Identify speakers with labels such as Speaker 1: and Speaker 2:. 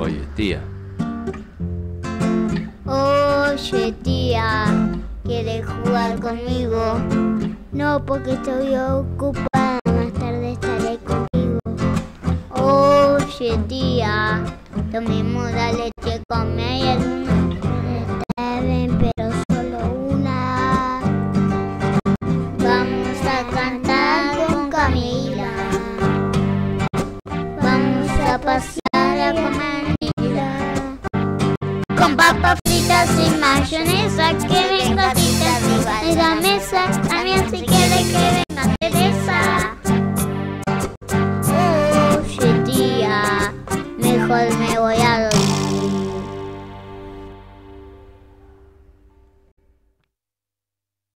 Speaker 1: Oye, tía.
Speaker 2: Oye, tía, ¿quieres jugar conmigo? No, porque estoy ocupada, más tarde estaré contigo. Oye, tía, lo mismo da leche con media
Speaker 3: pero solo una.
Speaker 2: Vamos a cantar con Camila.
Speaker 3: Vamos a pasear a comer.
Speaker 2: Con papas fritas y mayonesa, que venga Tita de la mesa, a mí así quiere que venga Teresa. Oye oh, tía, mejor me voy a dormir.